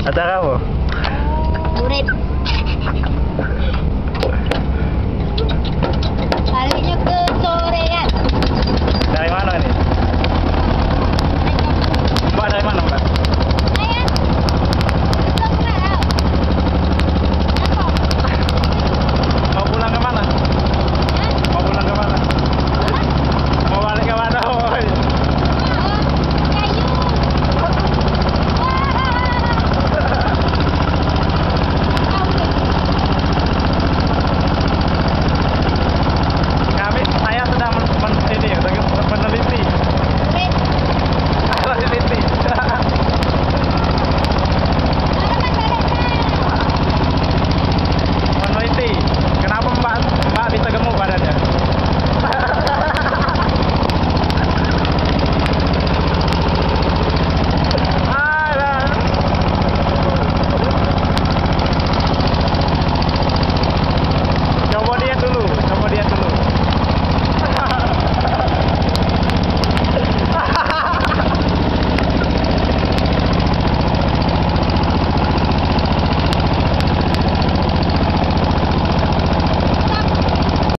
Ataka mo.